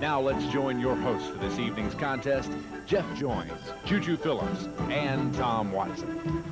Now let's join your hosts for this evening's contest, Jeff Joins, Juju Phillips, and Tom Watson.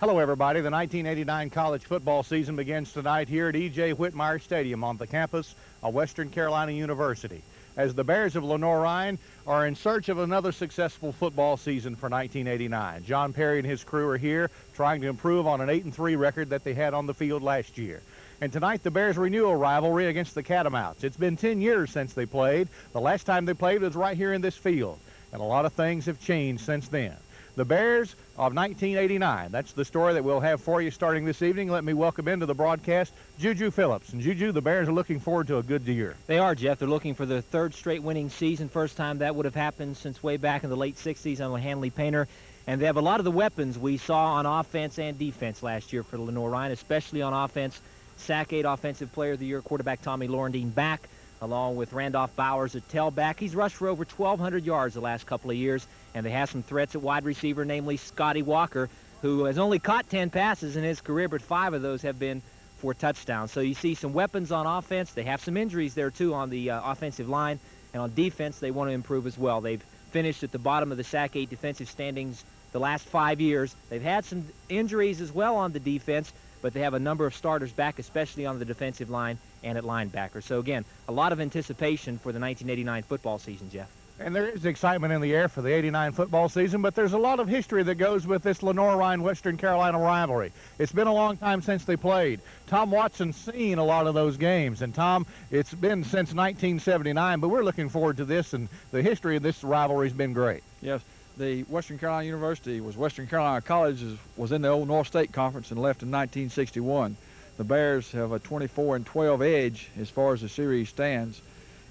Hello, everybody. The 1989 college football season begins tonight here at E.J. Whitmire Stadium on the campus of Western Carolina University as the Bears of Lenoir-Rhyne are in search of another successful football season for 1989. John Perry and his crew are here trying to improve on an 8-3 record that they had on the field last year. And tonight, the Bears renew a rivalry against the Catamounts. It's been 10 years since they played. The last time they played was right here in this field. And a lot of things have changed since then. The Bears of 1989. That's the story that we'll have for you starting this evening. Let me welcome into the broadcast Juju Phillips. And Juju, the Bears are looking forward to a good year. They are, Jeff. They're looking for their third straight winning season. First time that would have happened since way back in the late 60s under Hanley Painter. And they have a lot of the weapons we saw on offense and defense last year for Lenoir-Rhyne, especially on offense. SAC 8 Offensive Player of the Year quarterback Tommy Laurendine back along with Randolph Bowers at tailback. He's rushed for over 1,200 yards the last couple of years, and they have some threats at wide receiver, namely Scotty Walker, who has only caught 10 passes in his career, but five of those have been for touchdowns. So you see some weapons on offense. They have some injuries there, too, on the uh, offensive line. And on defense, they want to improve as well. They've finished at the bottom of the SAC 8 defensive standings the last five years. They've had some injuries as well on the defense, but they have a number of starters back, especially on the defensive line and at linebacker. So again, a lot of anticipation for the 1989 football season, Jeff. And there is excitement in the air for the 89 football season, but there's a lot of history that goes with this Lenoir-Rhyne Western Carolina rivalry. It's been a long time since they played. Tom Watson's seen a lot of those games, and Tom, it's been since 1979, but we're looking forward to this, and the history of this rivalry has been great. Yes, the Western Carolina University was Western Carolina College was in the old North State Conference and left in 1961. The Bears have a 24 and 12 edge as far as the series stands,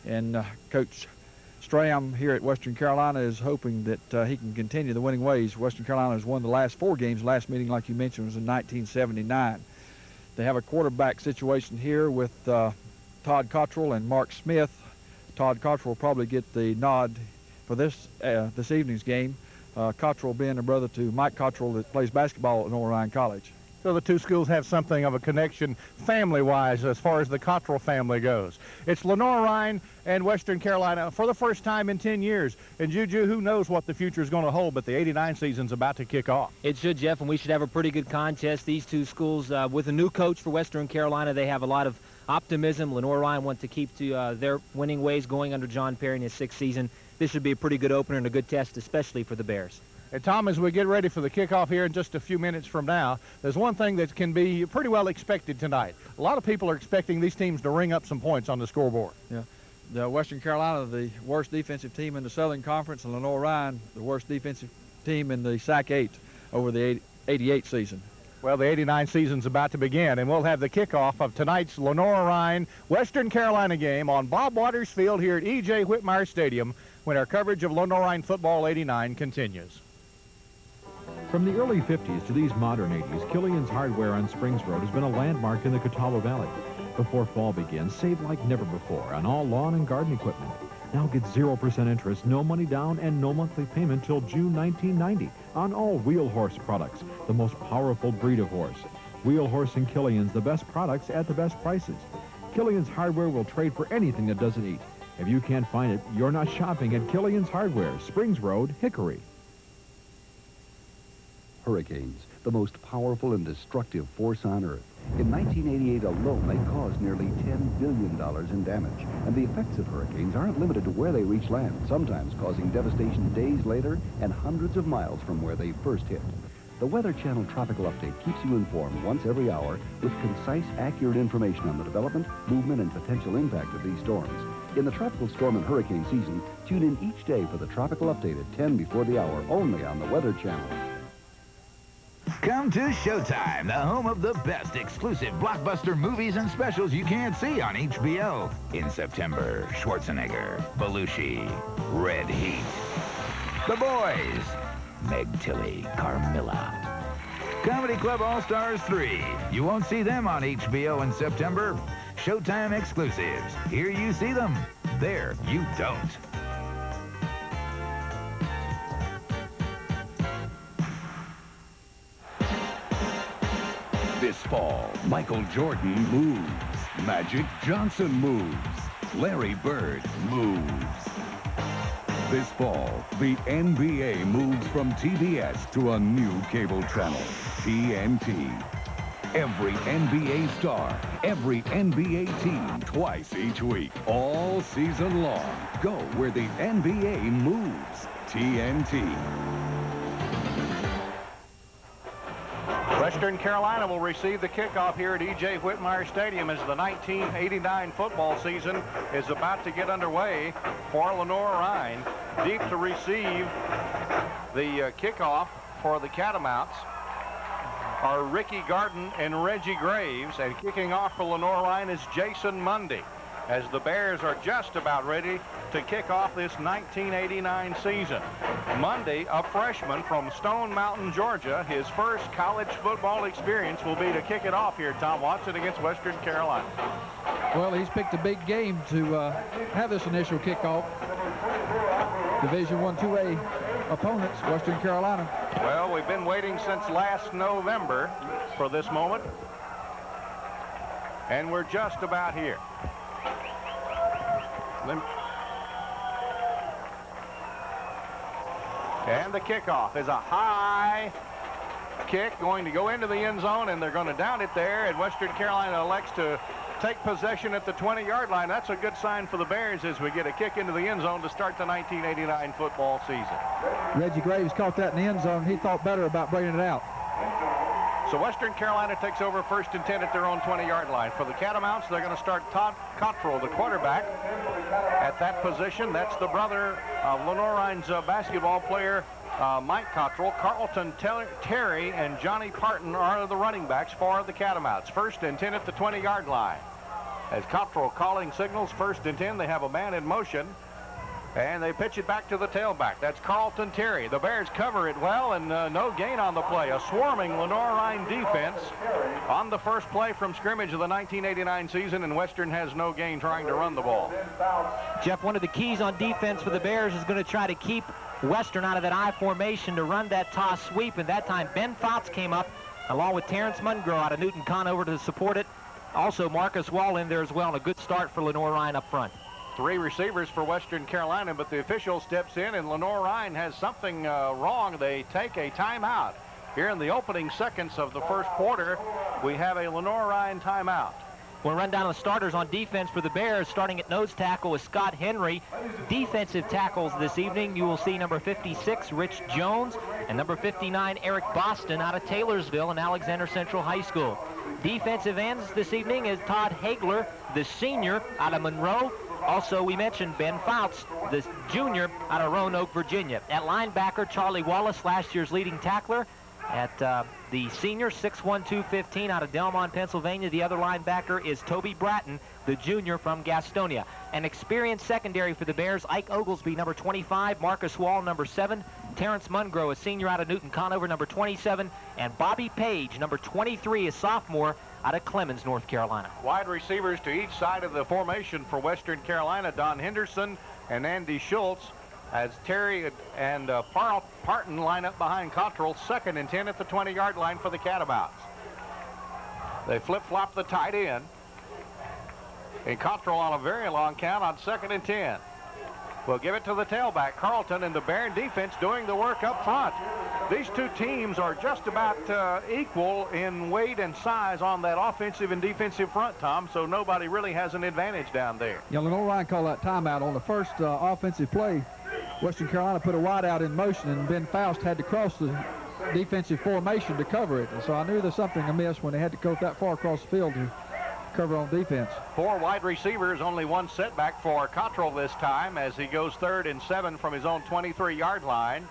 and uh, Coach Strahm here at Western Carolina is hoping that uh, he can continue the winning ways. Western Carolina has won the last four games. Last meeting, like you mentioned, was in 1979. They have a quarterback situation here with uh, Todd Cottrell and Mark Smith. Todd Cottrell will probably get the nod for this uh, this evening's game. Uh, Cottrell being a brother to Mike Cottrell that plays basketball at Orion College. So the two schools have something of a connection family-wise as far as the Cottrell family goes. It's Lenoir-Rhyne and Western Carolina for the first time in 10 years. And Juju, who knows what the future is going to hold, but the 89 season's about to kick off. It should, Jeff, and we should have a pretty good contest. These two schools, uh, with a new coach for Western Carolina, they have a lot of optimism. Lenoir-Rhyne wants to keep to uh, their winning ways going under John Perry in his sixth season this should be a pretty good opener and a good test, especially for the Bears. And Tom, as we get ready for the kickoff here in just a few minutes from now, there's one thing that can be pretty well expected tonight. A lot of people are expecting these teams to ring up some points on the scoreboard. Yeah. The Western Carolina, the worst defensive team in the Southern Conference, and Lenoir-Rhyne, the worst defensive team in the SAC 8 over the 88 season. Well, the 89 season's about to begin, and we'll have the kickoff of tonight's Lenoir-Rhyne Western Carolina game on Bob Waters Field here at E.J. Whitmire Stadium when our coverage of Lenoir-Rhyne Football 89 continues. From the early 50s to these modern 80s, Killian's Hardware on Springs Road has been a landmark in the Catawba Valley. Before fall begins, save like never before on all lawn and garden equipment. Now get 0% interest, no money down, and no monthly payment till June 1990 on all Wheel Horse products, the most powerful breed of horse. Wheel Horse and Killian's, the best products at the best prices. Killian's Hardware will trade for anything that doesn't eat. If you can't find it, you're not shopping at Killian's Hardware, Springs Road, Hickory. Hurricanes, the most powerful and destructive force on Earth. In 1988 alone, they caused nearly $10 billion in damage. And the effects of hurricanes aren't limited to where they reach land, sometimes causing devastation days later and hundreds of miles from where they first hit. The Weather Channel Tropical Update keeps you informed once every hour with concise, accurate information on the development, movement, and potential impact of these storms. In the tropical storm and hurricane season, tune in each day for the Tropical Update at 10 before the hour, only on the Weather Channel. Come to Showtime, the home of the best exclusive blockbuster movies and specials you can't see on HBO. In September, Schwarzenegger, Belushi, Red Heat, The Boys, Meg Tilly, Carmilla. Comedy Club All-Stars 3. You won't see them on HBO in September. Showtime exclusives. Here you see them. There you don't. This fall, Michael Jordan moves. Magic Johnson moves. Larry Bird moves. This fall, the NBA moves from TBS to a new cable channel, TNT. Every NBA star, every NBA team twice each week, all season long. Go where the NBA moves. TNT. Western Carolina will receive the kickoff here at E.J. Whitmire Stadium as the 1989 football season is about to get underway for Lenoir-Rhyne. Deep to receive the uh, kickoff for the Catamounts are Ricky Garden and Reggie Graves, and kicking off for Lenoir-Rhyne is Jason Mundy as the Bears are just about ready to kick off this 1989 season. Mundy, a freshman from Stone Mountain, Georgia, his first college football experience will be to kick it off here, Tom Watson, against Western Carolina. Well, he's picked a big game to uh, have this initial kickoff. Division One 2A opponents, Western Carolina. Well, we've been waiting since last November for this moment. And we're just about here. And the kickoff is a high kick going to go into the end zone, and they're going to down it there, and Western Carolina elects to take possession at the 20-yard line. That's a good sign for the Bears as we get a kick into the end zone to start the 1989 football season. Reggie Graves caught that in the end zone. He thought better about bringing it out. So Western Carolina takes over first and 10 at their own 20-yard line. For the Catamounts, they're going to start Todd Cottrell, the quarterback, at that position. That's the brother of Lenoir-Rhyne's uh, basketball player, uh, Mike Cottrell. Carlton Terry and Johnny Parton are the running backs for the Catamounts. First and 10 at the 20-yard line. As Cottrell calling signals first and 10, they have a man in motion. And they pitch it back to the tailback. That's Carlton Terry. The Bears cover it well and uh, no gain on the play. A swarming Lenoir-Rhyne defense on the first play from scrimmage of the 1989 season, and Western has no gain trying to run the ball. Jeff, one of the keys on defense for the Bears is going to try to keep Western out of that I formation to run that toss sweep, and that time Ben Fouts came up along with Terrence Mungro out of Newton Conover to support it. Also, Marcus Wall in there as well, and a good start for Lenoir-Rhyne up front. Three receivers for Western Carolina, but the official steps in, and Lenoir-Rhyne has something uh, wrong. They take a timeout. Here in the opening seconds of the first quarter, we have a Lenoir-Rhyne timeout. We'll run down the starters on defense for the Bears. Starting at nose tackle with Scott Henry. Defensive tackles this evening, you will see number 56, Rich Jones, and number 59, Eric Boston out of Taylorsville and Alexander Central High School. Defensive ends this evening is Todd Hagler, the senior out of Monroe, also, we mentioned Ben Fouts, the junior out of Roanoke, Virginia. At linebacker, Charlie Wallace, last year's leading tackler. At uh, the senior, 6'1", 215 out of Delmont, Pennsylvania. The other linebacker is Toby Bratton, the junior from Gastonia. An experienced secondary for the Bears, Ike Oglesby, number 25, Marcus Wall, number 7, Terrence Mungro, a senior out of Newton Conover, number 27, and Bobby Page, number 23, a sophomore out of Clemmons, North Carolina. Wide receivers to each side of the formation for Western Carolina, Don Henderson and Andy Schultz as Terry and uh, Parton line up behind Cottrell, second and 10 at the 20-yard line for the Catamounts. They flip-flop the tight end. And Cottrell on a very long count on second and 10. We'll give it to the tailback, Carlton, and the Baron defense doing the work up front. These two teams are just about uh, equal in weight and size on that offensive and defensive front, Tom, so nobody really has an advantage down there. Yeah, Lenoir-Rhyne called that timeout on the first uh, offensive play. Western Carolina put a wide out in motion, and Ben Fouts had to cross the defensive formation to cover it. And so I knew there's something amiss when they had to go that far across the field to cover on defense. Four wide receivers, only one setback for Cottrell this time as he goes third and seven from his own 23-yard line.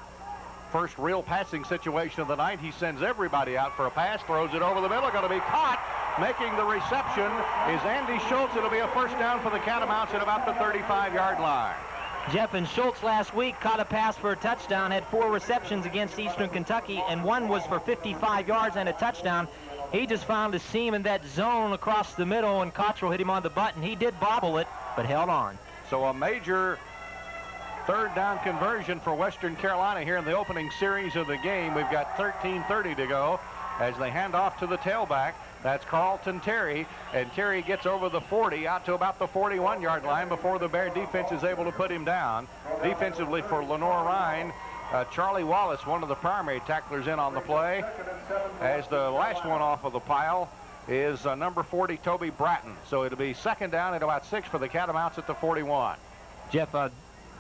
First real passing situation of the night. He sends everybody out for a pass, throws it over the middle, going to be caught. Making the reception is Andy Schultz. It'll be a first down for the Catamounts at about the 35-yard line. Jeff and Schultz last week caught a pass for a touchdown, had four receptions against Eastern Kentucky, and one was for 55 yards and a touchdown. He just found a seam in that zone across the middle, and Cottrell hit him on the button. He did bobble it, but held on. So a major third down conversion for Western Carolina here in the opening series of the game. We've got 13.30 to go. as they hand off to the tailback. That's Carlton Terry, and Terry gets over the 40 out to about the 41-yard line before the Bear defense is able to put him down. Defensively for Lenoir-Rhyne, uh, Charlie Wallace, one of the primary tacklers in on the play, as the last one off of the pile is uh, number 40, Toby Bratton. So it'll be second down at about six for the Catamounts at the 41. Jeff, uh,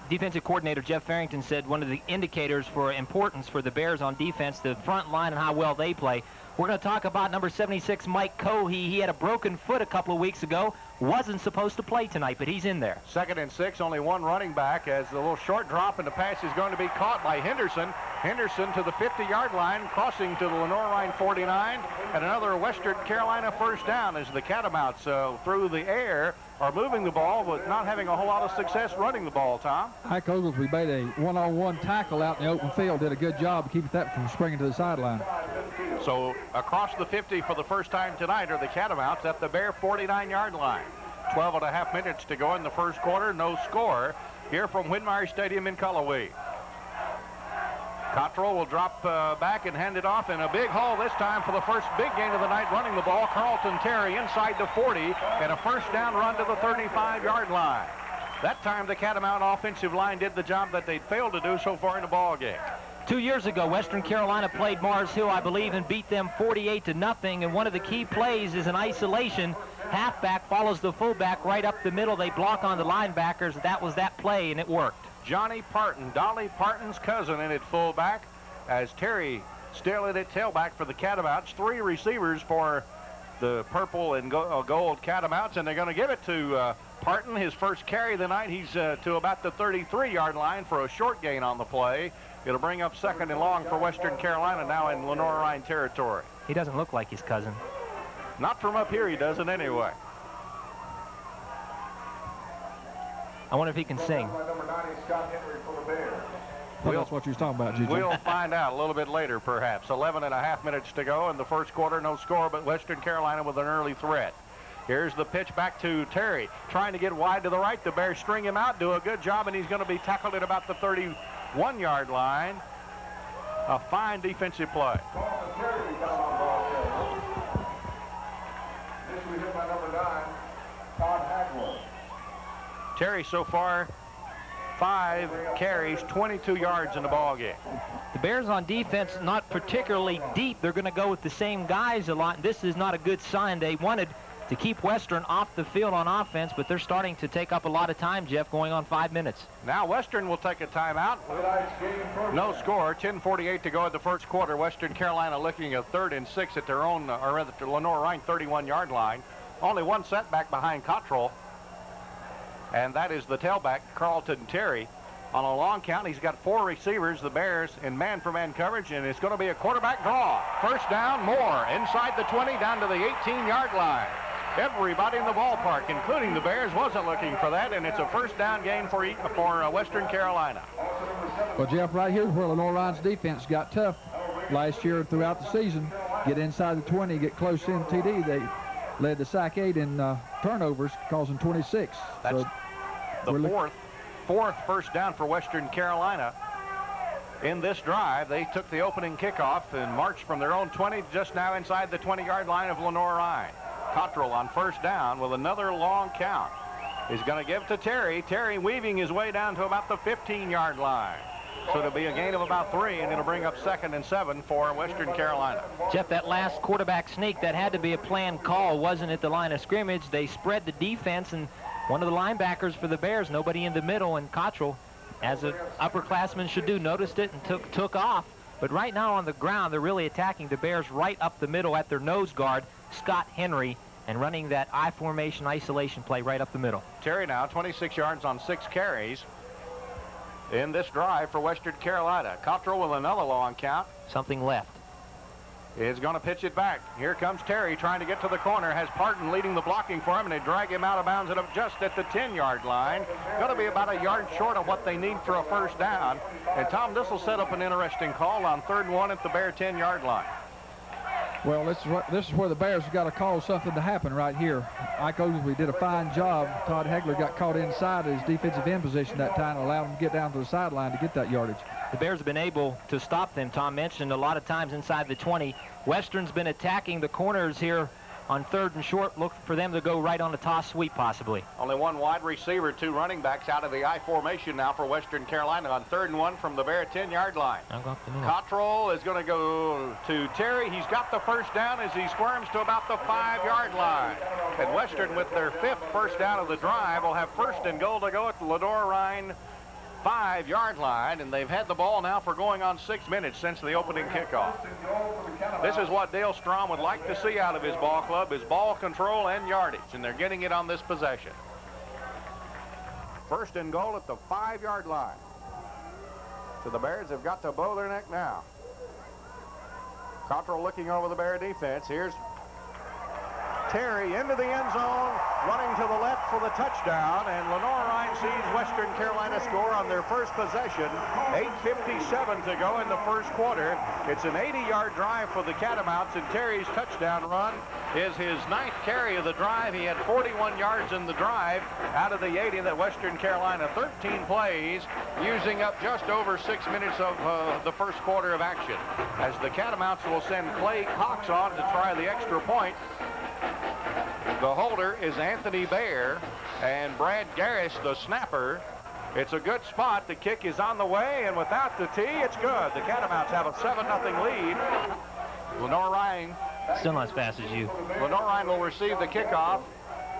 defensive coordinator Jeff Farrington said one of the indicators for importance for the Bears on defense, the front line and how well they play. We're going to talk about number 76, Mike Cohey. He had a broken foot a couple of weeks ago. Wasn't supposed to play tonight, but he's in there. Second and six, only one running back as the little short drop and the pass is going to be caught by Henderson. Henderson to the 50-yard line, crossing to the Lenoir-Rhyne 49, and another Western Carolina first down as the Catamounts uh, through the air are moving the ball, but not having a whole lot of success running the ball, Tom. Ike Oglesby made a one-on-one tackle out in the open field, did a good job keeping that from springing to the sideline. So across the 50 for the first time tonight are the Catamounts at the Bear 49-yard line. 12 and a half minutes to go in the first quarter, no score here from Whitmire Stadium in Cullowhee. Cottrell will drop uh, back and hand it off in a big hole this time for the first big gain of the night running the ball. Carlton Terry inside the 40 and a first down run to the 35-yard line. That time the Catamount offensive line did the job that they'd failed to do so far in the ball game. Two years ago, Western Carolina played Mars Hill, I believe, and beat them 48 to nothing. And one of the key plays is an isolation. Halfback follows the fullback right up the middle. They block on the linebackers. That was that play, and it worked. Johnny Parton, Dolly Parton's cousin in at fullback, as Terry still in at tailback for the Catamounts. Three receivers for the purple and uh, gold Catamounts, and they're going to give it to uh, Parton, his first carry of the night. He's uh, to about the 33-yard line for a short gain on the play. It'll bring up second and long for Western Carolina now in Lenoir-Rhyne territory. He doesn't look like his cousin. Not from up here, he doesn't anyway. I wonder if he can sing. Well, that's what you was talking about, Gigi. We'll find out a little bit later, perhaps. 11 and a half minutes to go in the first quarter. No score, but Western Carolina with an early threat. Here's the pitch back to Terry, trying to get wide to the right. The Bears string him out, do a good job, and he's going to be tackled at about the 31-yard line. A fine defensive play. Terry so far five carries, 22 yards in the ball game. The Bears on defense not particularly deep. They're going to go with the same guys a lot. This is not a good sign. They wanted to keep Western off the field on offense, but they're starting to take up a lot of time, Jeff, going on five minutes. Now Western will take a timeout. No score, 10.48 to go in the first quarter. Western Carolina looking at third and six at their own, or rather, the Lenoir-Rhyne 31-yard line. Only one setback behind Cottrell and that is the tailback, Carlton Terry. On a long count, he's got four receivers, the Bears, in man-for-man -man coverage, and it's going to be a quarterback draw. First down, Moore, inside the 20, down to the 18-yard line. Everybody in the ballpark, including the Bears, wasn't looking for that, and it's a first down gain for, for uh, Western Carolina. Well, Jeff, right here's where Lenoir-Rhyne's defense got tough last year throughout the season. Get inside the 20, get close in TD. They led the SAC eight in uh, turnovers, causing 26. That's so the fourth, fourth first down for Western Carolina. In this drive, they took the opening kickoff and marched from their own 20 just now inside the 20-yard line of Lenoir-Rhyne. Cottrell on first down with another long count. He's going to give to Terry. Terry weaving his way down to about the 15-yard line. So it'll be a gain of about three, and it'll bring up second and seven for Western Carolina. Jeff, that last quarterback sneak, that had to be a planned call, wasn't at the line of scrimmage. They spread the defense, and one of the linebackers for the Bears, nobody in the middle, and Cottrell, as an upperclassman should do, noticed it and took, took off. But right now on the ground, they're really attacking the Bears right up the middle at their nose guard, Scott Henry, and running that I formation isolation play right up the middle. Terry now 26 yards on six carries in this drive for Western Carolina. Cottrell with another long count. Something left is going to pitch it back. Here comes Terry trying to get to the corner. Has Parton leading the blocking for him, and they drag him out of bounds at just at the 10-yard line. Going to be about a yard short of what they need for a first down. And Tom, this will set up an interesting call on third and one at the Bear 10-yard line. Well, this is, what, this is where the Bears have got to cause something to happen right here. Ike Oglesby did a fine job. Todd Hagler got caught inside his defensive end position that time and allowed him to get down to the sideline to get that yardage. the Bears have been able to stop them. Tom mentioned a lot of times inside the 20. Western's been attacking the corners here on third and short. Look for them to go right on the toss sweep, possibly. Only one wide receiver, two running backs out of the I formation now for Western Carolina on third and one from the Bear 10-yard line. Cottrell is going to go to Terry. He's got the first down as he squirms to about the five-yard line. And Western, with their fifth first down of the drive, will have first and goal to go at the Lenoir-Rhyne five-yard line, and they've had the ball now for going on six minutes since the opening kickoff. This is what Dale Strahm would like to see out of his ball club, is ball control and yardage, and they're getting it on this possession. First and goal at the five-yard line. So the Bears have got to bow their neck now. Cottrell looking over the Bear defense. Here's Terry into the end zone, running to the left for the touchdown, and Lenoir-Rhyne sees Western Carolina score on their first possession. 8.57 to go in the first quarter. It's an 80-yard drive for the Catamounts, and Terry's touchdown run is his ninth carry of the drive. He had 41 yards in the drive out of the 80 that Western Carolina, 13 plays, using up just over six minutes of uh, the first quarter of action. As the Catamounts will send Clay Cox on to try the extra point. The holder is Anthony Bear and Brad Garris, the snapper. It's a good spot. The kick is on the way, and without the tee, it's good. The Catamounts have a 7-0 lead. Lenoir-Rhyne. Still not as fast as you. Lenoir-Rhyne will receive the kickoff,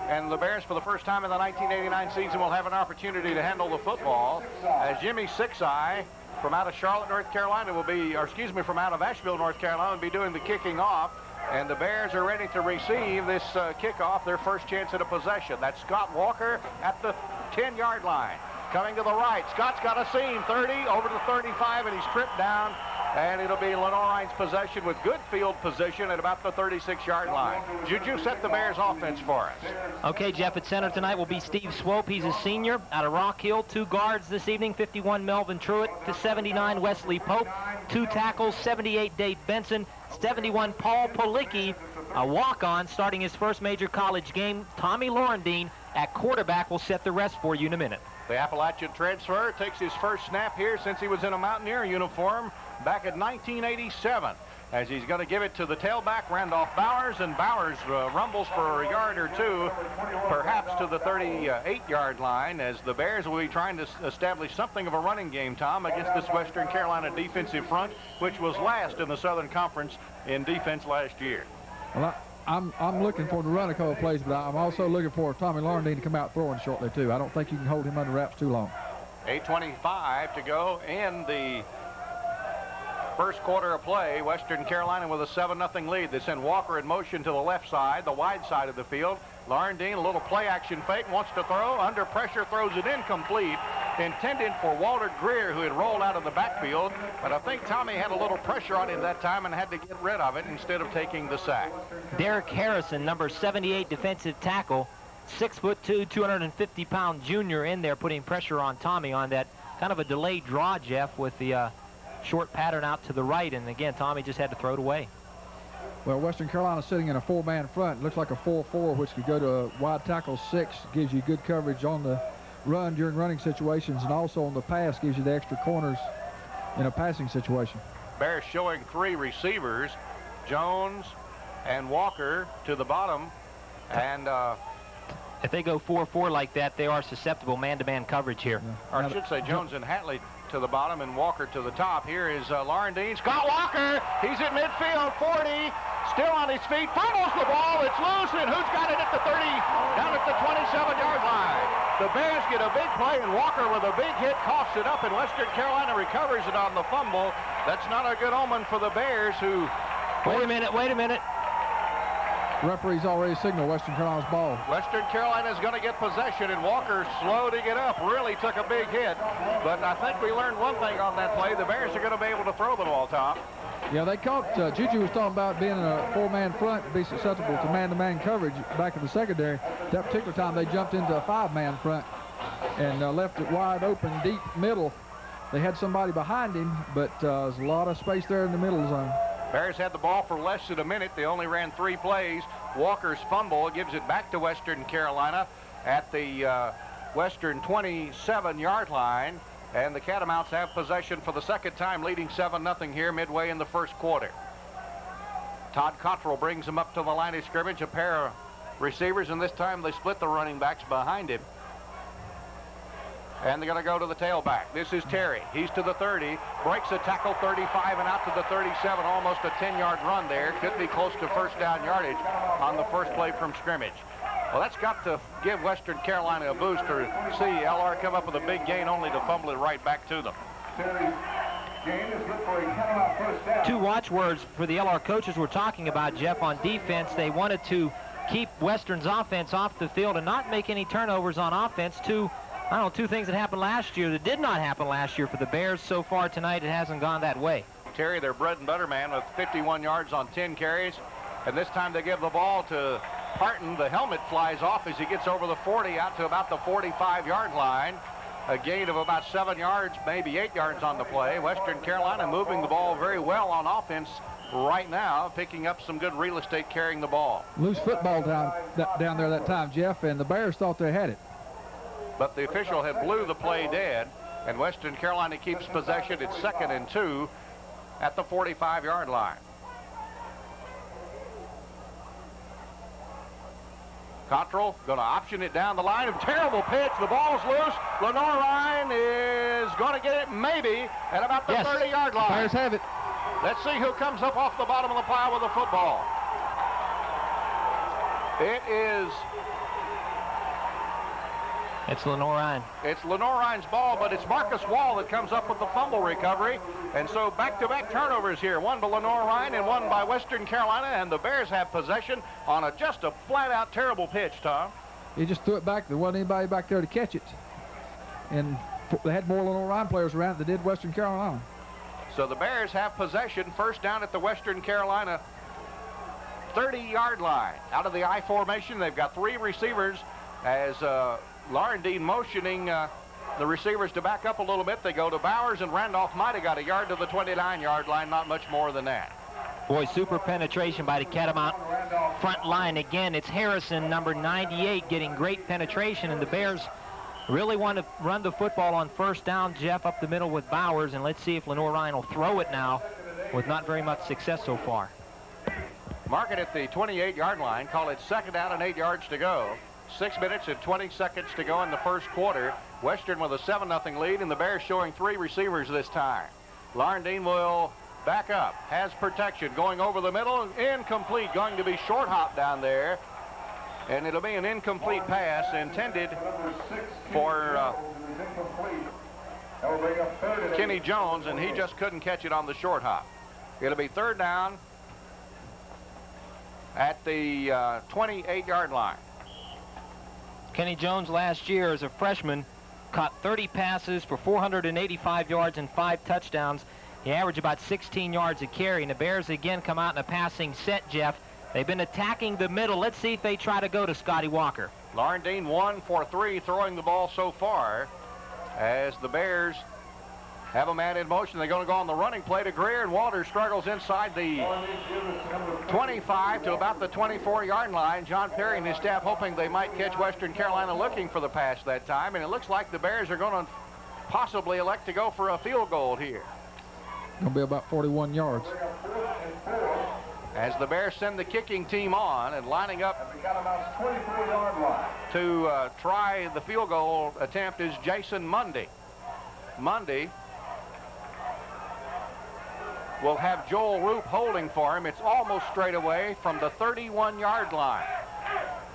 and the Bears, for the first time in the 1989 season, will have an opportunity to handle the football as Jimmy Sixeye from out of Charlotte, North Carolina will be, or excuse me, from out of Asheville, North Carolina, will be doing the kicking off. And the Bears are ready to receive this uh, kickoff, their first chance at a possession. That's Scott Walker at the 10-yard line. Coming to the right, Scott's got a seam, 30, over to 35, and he's tripped down. And it'll be Lenoir-Rhyne's possession with good field position at about the 36-yard line. Juju set the Bears offense for us. Okay, Jeff, at center tonight will be Steve Swope. He's a senior out of Rock Hill. Two guards this evening, 51 Melvin Truitt to 79 Wesley Pope. Two tackles, 78 Dave Benson, 71 Paul Policki, a walk-on starting his first major college game. Tommy Laurendine at quarterback will set the rest for you in a minute. The Appalachian transfer takes his first snap here since he was in a Mountaineer uniform back in 1987 as he's going to give it to the tailback, Randolph Bowers, and Bowers uh, rumbles for a yard or two, perhaps to the 38-yard line, as the Bears will be trying to establish something of a running game, Tom, against this Western Carolina defensive front, which was last in the Southern Conference in defense last year. Well, I, I'm, I'm looking for to run a couple plays, but I'm also looking for Tommy Laurendine to come out throwing shortly, too. I don't think you can hold him under wraps too long. 8.25 to go in the First quarter of play, Western Carolina with a 7-0 lead. They send Walker in motion to the left side, the wide side of the field. Laurendine, a little play action fake, wants to throw. Under pressure, throws it incomplete. Intended for Walter Greer, who had rolled out of the backfield. But I think Tommy had a little pressure on him that time and had to get rid of it instead of taking the sack. Derek Harrison, number 78 defensive tackle. Six foot two, 250 pound junior in there putting pressure on Tommy on that kind of a delayed draw, Jeff, with the uh, short pattern out to the right, and again, Tommy just had to throw it away. Well, Western Carolina sitting in a four-man front. Looks like a 4-4, which could go to a wide tackle six. Gives you good coverage on the run during running situations, and also on the pass gives you the extra corners in a passing situation. Bears showing three receivers, Jones and Walker to the bottom, and uh, if they go 4-4 like that, they are susceptible man-to-man -man coverage here. Yeah. Or I should say Jones and Hatley to the bottom and Walker to the top. Here is uh, Dean, Scott Walker, he's at midfield, 40, still on his feet, fumbles the ball, it's loose, and who's got it at the 30, down at the 27-yard line? The Bears get a big play, and Walker with a big hit coughs it up, and Western Carolina recovers it on the fumble. That's not a good omen for the Bears, who... Wait a minute, wait a minute. Referee's already signaled Western Carolina's ball. Western Carolina's going to get possession, and Walker slow to get up. Really took a big hit. But I think we learned one thing on that play. The Bears are going to be able to throw the ball, Tom. Yeah, they caught, uh, Juju was talking about being in a four-man front to be susceptible to man-to-man -man coverage back in the secondary. That particular time, they jumped into a five-man front and uh, left it wide open, deep middle. They had somebody behind him, but uh, there's a lot of space there in the middle zone. Bears had the ball for less than a minute. They only ran three plays. Walker's fumble gives it back to Western Carolina at the uh, Western 27-yard line. And the Catamounts have possession for the second time, leading 7-0 here midway in the first quarter. Todd Cottrell brings him up to the line of scrimmage, a pair of receivers, and this time they split the running backs behind him. And they're going to go to the tailback. This is Terry. He's to the 30, breaks a tackle 35 and out to the 37, almost a 10-yard run there. Could be close to first down yardage on the first play from scrimmage. Well, that's got to give Western Carolina a boost to see LR come up with a big gain only to fumble it right back to them. Two watchwords for the LR coaches we're talking about, Jeff, on defense. They wanted to keep Western's offense off the field and not make any turnovers on offense. Two, I don't know, two things that happened last year that did not happen last year for the Bears. So far tonight, it hasn't gone that way. Terry, their bread and butter man, with 51 yards on 10 carries. And this time they give the ball to Parton. The helmet flies off as he gets over the 40 out to about the 45-yard line. A gain of about seven yards, maybe eight yards on the play. Western Carolina moving the ball very well on offense right now, picking up some good real estate carrying the ball. Loose football down, down there that time, Jeff, and the Bears thought they had it. But the official had blew the play dead, and Western Carolina keeps possession. It's second and two at the 45-yard line. Cottrell going to option it down the line. A terrible pitch. The ball's loose. Lenoir-Rhyne is going to get it maybe at about the 30-yard line. Bears have it. Let's see who comes up off the bottom of the pile with the football. It is it's Lenoir-Rhyne. It's Lenoir-Rhyne's ball, but it's Marcus Wall that comes up with the fumble recovery. And so back-to-back -back turnovers here, one by Lenoir-Rhyne and one by Western Carolina, and the Bears have possession on a just a flat-out terrible pitch, Tom. He just threw it back. There wasn't anybody back there to catch it. And they had more Lenoir-Rhyne players around than did Western Carolina. So the Bears have possession first down at the Western Carolina 30-yard line. Out of the I formation, they've got three receivers as uh, Laurendine motioning uh, the receivers to back up a little bit. They go to Bowers, and Randolph might have got a yard to the 29-yard line, not much more than that. Boy, super penetration by the Catamount front line. Again, it's Harrison, number 98, getting great penetration, and the Bears really want to run the football on first down, Jeff, up the middle with Bowers, and let's see if Lenoir-Rhyne will throw it now with not very much success so far. Mark it at the 28-yard line. Call it second down and eight yards to go. Six minutes and 20 seconds to go in the first quarter. Western with a 7-0 lead, and the Bears showing three receivers this time. Laurendine will back up, has protection, going over the middle, incomplete, going to be short hop down there. And it'll be an incomplete pass intended for uh, Kenny Jones, and he just couldn't catch it on the short hop. It'll be third down at the 28-yard uh, line. Kenny Jones last year as a freshman caught 30 passes for 485 yards and five touchdowns. He averaged about 16 yards a carry. And the Bears again come out in a passing set, Jeff. They've been attacking the middle. Let's see if they try to go to Scotty Walker. Lauren Dean one for three throwing the ball so far as the Bears have a man in motion. They're going to go on the running play to Greer, and Walter struggles inside the 25 to about the 24-yard line. John Perry and his staff hoping they might catch Western Carolina looking for the pass that time, and it looks like the Bears are going to possibly elect to go for a field goal here. Going to be about 41 yards. As the Bears send the kicking team on and lining up to uh, try the field goal attempt is Jason Mundy. Mundy will have Joel Roop holding for him. It's almost straight away from the 31-yard line.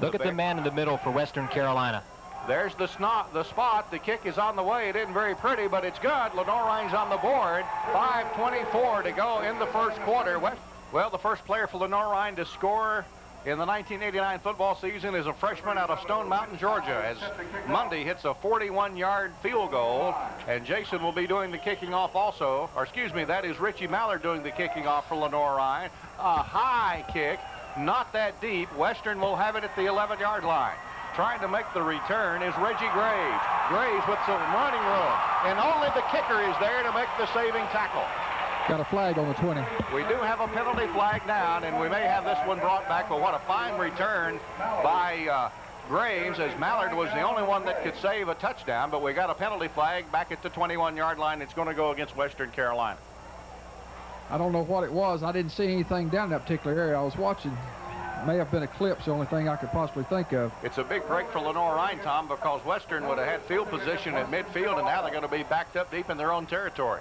Look the at the man in the middle for Western Carolina. There's the, snot, the spot. The kick is on the way. It isn't very pretty, but it's good. Lenoir-Rhyne's on the board. 5.24 to go in the first quarter. Well, the first player for Lenoir-Rhyne to score in the 1989 football season is a freshman out of Stone Mountain, Georgia, as Mundy hits a 41-yard field goal, and Jason will be doing the kicking off also. Or excuse me, that is Richie Mallard doing the kicking off for Lenoir-Rhyne. A high kick, not that deep. Western will have it at the 11-yard line. Trying to make the return is Reggie Graves. Graves with some running room, and only the kicker is there to make the saving tackle. Got a flag on the 20. We do have a penalty flag down, and we may have this one brought back, but what a fine return by uh, Graves as Mallard was the only one that could save a touchdown, but we got a penalty flag back at the 21-yard line. It's going to go against Western Carolina. I don't know what it was. I didn't see anything down that particular area. I was watching. May have been a clip, the only thing I could possibly think of. It's a big break for Lenoir-Rhyne, Tom, because Western would have had field position at midfield, and now they're going to be backed up deep in their own territory.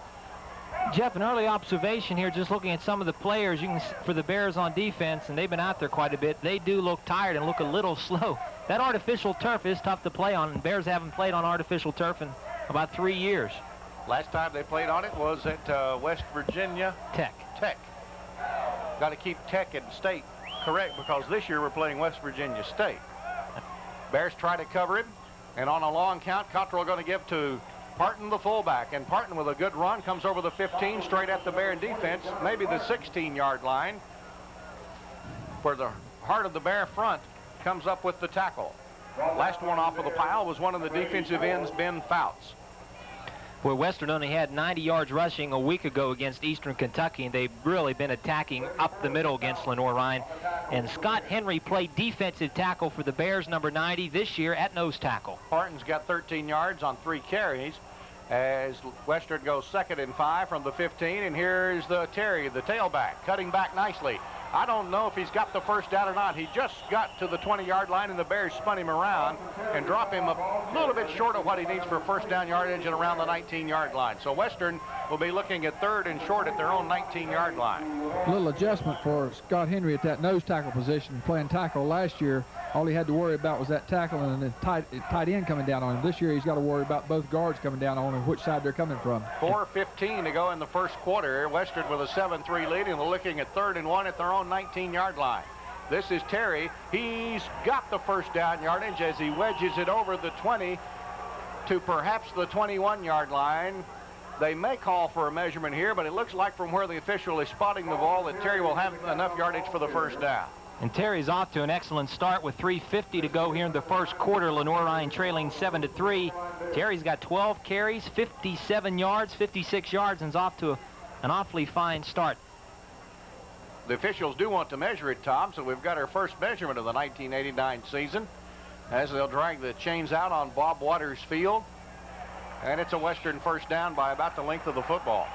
Jeff, an early observation here, just looking at some of the players you can for the Bears on defense, and they've been out there quite a bit. They do look tired and look a little slow. That artificial turf is tough to play on, and Bears haven't played on artificial turf in about three years. Last time they played on it was at uh, West Virginia Tech. Tech. Got to keep Tech and State correct because this year we're playing West Virginia State. Bears try to cover him, and on a long count, Cottrell going to give to Parton, the fullback, and Parton with a good run comes over the 15 straight at the Bear defense, maybe the 16-yard line, where the heart of the Bear front comes up with the tackle. Last one off of the pile was one of the defensive ends, Ben Fouts where Western only had 90 yards rushing a week ago against Eastern Kentucky, and they've really been attacking up the middle against Lenoir-Rhyne. And Scott Henry played defensive tackle for the Bears, number 90, this year at nose tackle. Parton's got 13 yards on three carries as Western goes second and five from the 15, and here's the Terry, the tailback, cutting back nicely. I don't know if he's got the first down or not. He just got to the 20-yard line, and the Bears spun him around and drop him a little bit short of what he needs for first down yardage and around the 19-yard line. So Western will be looking at third and short at their own 19-yard line. A little adjustment for Scott Henry at that nose tackle position, playing tackle last year. All he had to worry about was that tackle and the tight, tight end coming down on him. This year he's got to worry about both guards coming down on him, which side they're coming from. 4.15 to go in the first quarter. Western with a 7-3 lead, and they're looking at third and one at their own 19-yard line. This is Terry. He's got the first down yardage as he wedges it over the 20 to perhaps the 21-yard line. They may call for a measurement here, but it looks like from where the official is spotting the ball that Terry will have enough yardage for the first down. And Terry's off to an excellent start with 3.50 to go here in the first quarter. Lenoir-Rhyne trailing 7 to 3. Terry's got 12 carries, 57 yards, 56 yards, and is off to a, an awfully fine start. The officials do want to measure it, Tom, so we've got our first measurement of the 1989 season as they'll drag the chains out on Bob Waters Field. And it's a Western first down by about the length of the football.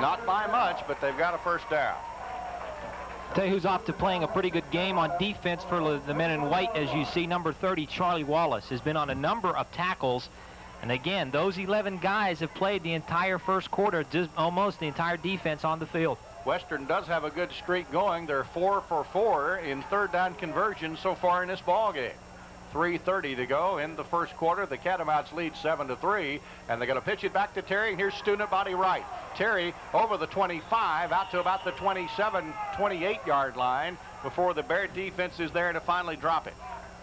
Not by much, but they've got a first down. Tell you who's off to playing a pretty good game on defense for the men in white, as you see, number 30, Charlie Wallace, has been on a number of tackles. And again, those 11 guys have played the entire first quarter, almost the entire defense on the field. Western does have a good streak going. They're four for four in third down conversions so far in this ball game. 3.30 to go in the first quarter. The Catamounts lead 7 to 3, and they're going to pitch it back to Terry. And here's student body right. Terry over the 25, out to about the 27, 28 yard line before the Bear defense is there to finally drop it.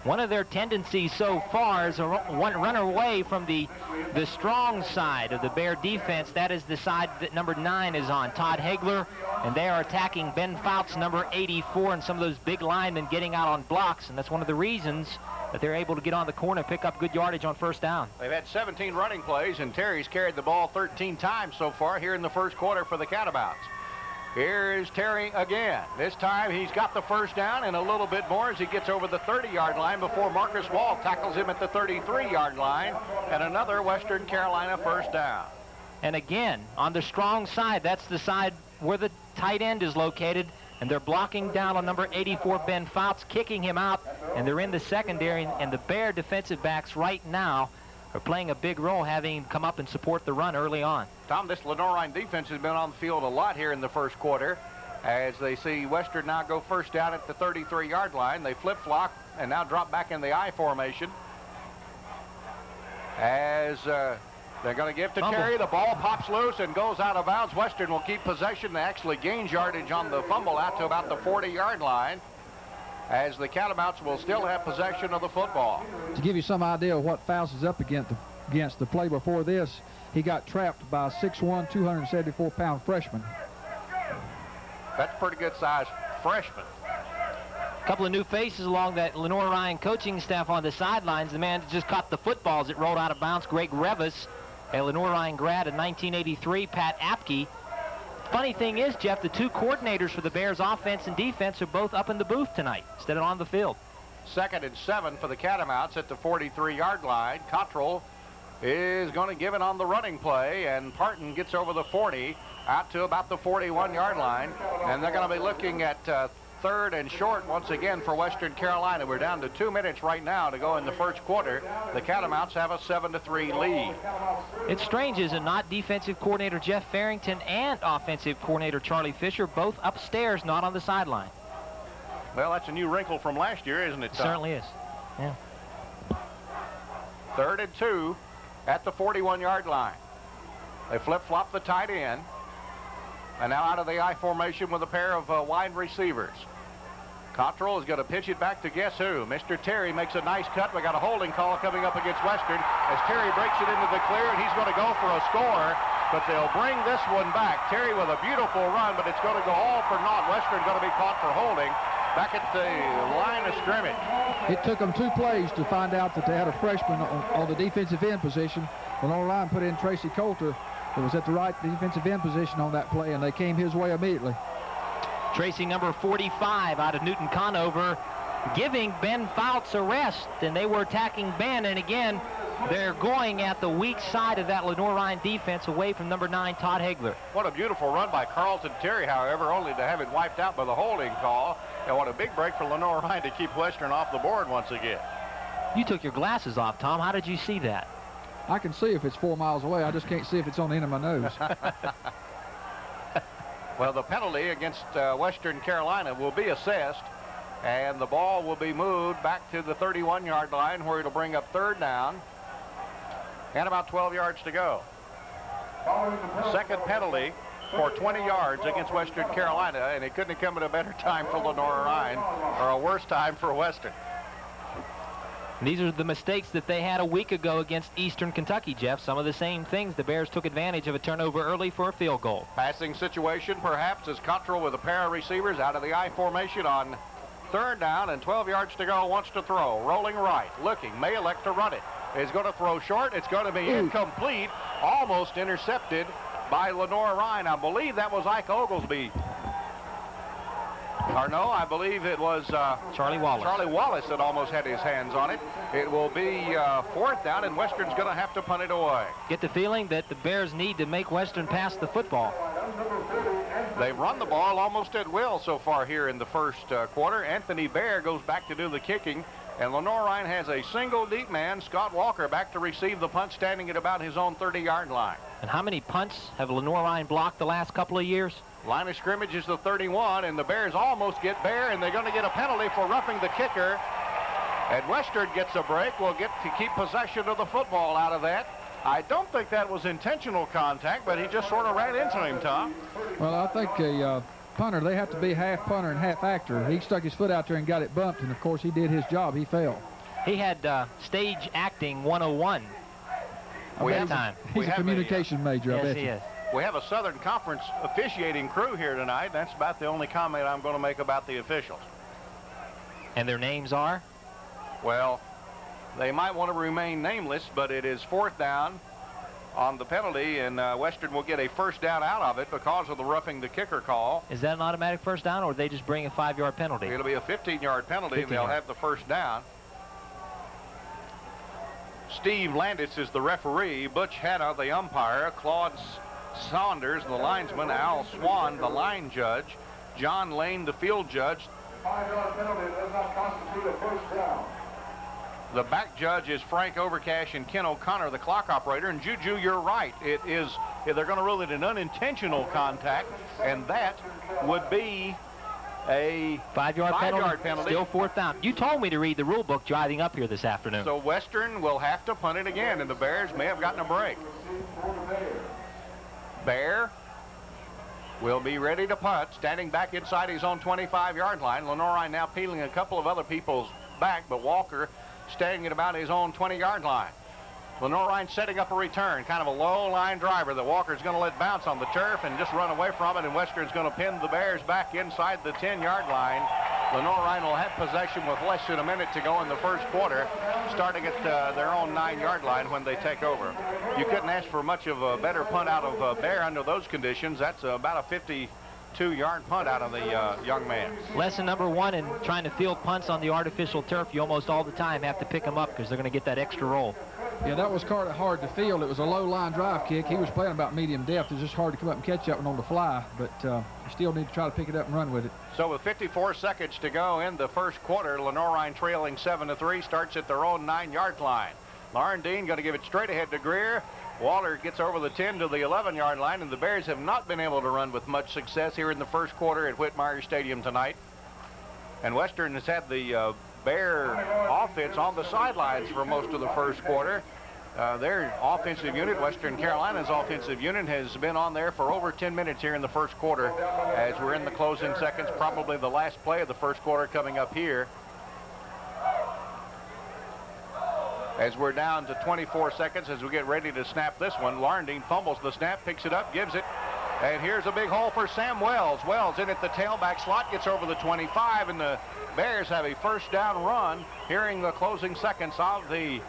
One of their tendencies so far is to run away from the the strong side of the Bear defense. That is the side that number nine is on, Todd Hagler, and they are attacking Ben Fouts, number 84, and some of those big linemen getting out on blocks, and that's one of the reasons that they're able to get on the corner and pick up good yardage on first down. They've had 17 running plays, and Terry's carried the ball 13 times so far here in the first quarter for the Catamounts. Here is Terry again. This time he's got the first down and a little bit more as he gets over the 30-yard line before Marcus Wall tackles him at the 33-yard line and another Western Carolina first down. And again, on the strong side, that's the side where the tight end is located and they're blocking down on number 84, Ben Fouts, kicking him out, and they're in the secondary, and the Bear defensive backs right now are playing a big role, having come up and support the run early on. Tom, this Lenoir-Rhyne defense has been on the field a lot here in the first quarter as they see Western now go first down at the 33-yard line. They flip-flop and now drop back in the I formation as uh, they're going to give to Terry. The ball pops loose and goes out of bounds. Western will keep possession. They actually gains yardage on the fumble out to about the 40-yard line as the Catamounts will still have possession of the football. To give you some idea of what Fouts is up against, against the play before this, he got trapped by a 6'1", 274-pound freshman. That's pretty good size freshman. A couple of new faces along that Lenoir-Rhyne coaching staff on the sidelines. The man just caught the footballs It rolled out of bounds, Greg Revis, a Lenoir-Rhyne grad in 1983, Pat Apke, Funny thing is, Jeff, the two coordinators for the Bears offense and defense are both up in the booth tonight instead of on the field. Second and seven for the Catamounts at the 43-yard line. Cottrell is going to give it on the running play, and Parton gets over the 40 out to about the 41-yard line, and they're going to be looking at uh, third and short once again for Western Carolina. We're down to two minutes right now to go in the first quarter. The Catamounts have a 7 to three lead. It's strange, is it not? Defensive coordinator Jeff Farrington and offensive coordinator Charlie Fisher both upstairs, not on the sideline. Well, that's a new wrinkle from last year, isn't it? It certainly is. Yeah. Third and two at the 41-yard line. They flip-flop the tight end. And now out of the I formation with a pair of uh, wide receivers. Cottrell is going to pitch it back to guess who? Mr. Terry makes a nice cut. We got a holding call coming up against Western as Terry breaks it into the clear, and he's going to go for a score, but they'll bring this one back. Terry with a beautiful run, but it's going to go all for naught. Western going to be caught for holding back at the line of scrimmage. It took them two plays to find out that they had a freshman on, on the defensive end position. When line put in Tracy Coulter, it was at the right defensive end position on that play, and they came his way immediately. Tracy number 45 out of Newton Conover giving Ben Fouts a rest, and they were attacking Ben, and again, they're going at the weak side of that Lenoir-Rhyne defense away from number nine, Todd Hagler. What a beautiful run by Carlton Terry, however, only to have it wiped out by the holding call. And what a big break for Lenoir-Rhyne to keep Western off the board once again. You took your glasses off, Tom. How did you see that? I can see if it's four miles away. I just can't see if it's on the end of my nose. well, the penalty against uh, Western Carolina will be assessed, and the ball will be moved back to the 31-yard line where it'll bring up third down and about 12 yards to go. Second penalty for 20 yards against Western Carolina, and it couldn't have come at a better time for Lenoir-Rhyne or a worse time for Western. These are the mistakes that they had a week ago against Eastern Kentucky, Jeff. Some of the same things. The Bears took advantage of a turnover early for a field goal. Passing situation, perhaps, as Cottrell with a pair of receivers out of the I formation on third down and 12 yards to go, wants to throw. Rolling right, looking, may elect to run it. Is going to throw short. It's going to be incomplete, almost intercepted by Lenoir-Rhyne. I believe that was Ike Oglesby or no, I believe it was uh, Charlie Wallace. Charlie Wallace that almost had his hands on it. It will be uh, fourth down, and Western's going to have to punt it away. Get the feeling that the Bears need to make Western pass the football. They've run the ball almost at will so far here in the first uh, quarter. Anthony Bear goes back to do the kicking. And Lenoir-Rhyne has a single deep man, Scott Walker, back to receive the punt, standing at about his own 30-yard line. And how many punts have Lenoir-Rhyne blocked the last couple of years? Line of scrimmage is the 31, and the Bears almost get Bear, and they're going to get a penalty for roughing the kicker. And Western gets a break. We'll get to keep possession of the football out of that. I don't think that was intentional contact, but he just sort of ran into him, Tom. Well, I think a uh, punter, they have to be half punter and half actor. He stuck his foot out there and got it bumped, and of course he did his job. He fell. He had uh, stage acting 101 we have time. He's a communication a, major, yes, I bet he you. is. We have a Southern Conference officiating crew here tonight. That's about the only comment I'm going to make about the officials. And their names are? Well, they might want to remain nameless, but it is fourth down on the penalty, and uh, Western will get a first down out of it because of the roughing the kicker call. Is that an automatic first down, or they just bring a five-yard penalty? It'll be a 15-yard penalty, 15 and they'll have the first down. Steve Landis is the referee. Butch Hanna, the umpire. Claude Saunders, the linesman, Al Swan, the line judge, John Lane, the field judge. The back judge is Frank Overcash and Ken O'Connor, the clock operator. And Juju, you're right. It is, they're going to rule it an unintentional contact, and that would be a five-yard five penalty. penalty. Still fourth down. You told me to read the rule book driving up here this afternoon. So Western will have to punt it again, and the Bears may have gotten a break. Bear will be ready to punt, standing back inside his own 25-yard line. Lenoir now peeling a couple of other people's back, but Walker standing at about his own 20-yard line. Lenoir setting up a return, kind of a low line driver that Walker's going to let bounce on the turf and just run away from it, and Western's going to pin the Bears back inside the 10-yard line. Lenoir-Rhyne will have possession with less than a minute to go in the first quarter, starting at uh, their own nine-yard line when they take over. You couldn't ask for much of a better punt out of uh, Bear under those conditions. That's about a 50 two-yard punt out of the uh, young man. Lesson number one in trying to field punts on the artificial turf, you almost all the time have to pick them up because they're going to get that extra roll. Yeah, that was kind of hard to field. It was a low line drive kick. He was playing about medium depth. It's just hard to come up and catch that one on the fly, but uh, you still need to try to pick it up and run with it. So with 54 seconds to go in the first quarter, Lenoir-Rhyne trailing 7 to 3 starts at their own nine-yard line. Laurendine going to give it straight ahead to Greer. Waller gets over the 10 to the 11-yard line, and the Bears have not been able to run with much success here in the first quarter at Whitmire Stadium tonight. And Western has had the uh, Bear offense on the sidelines for most of the first quarter. Uh, their offensive unit, Western Carolina's offensive unit, has been on there for over 10 minutes here in the first quarter as we're in the closing seconds, probably the last play of the first quarter coming up here. As we're down to 24 seconds as we get ready to snap this one, Laurendine fumbles the snap, picks it up, gives it, and here's a big hole for Sam Wells. Wells in at the tailback slot, gets over the 25, and the Bears have a first down run hearing the closing seconds of the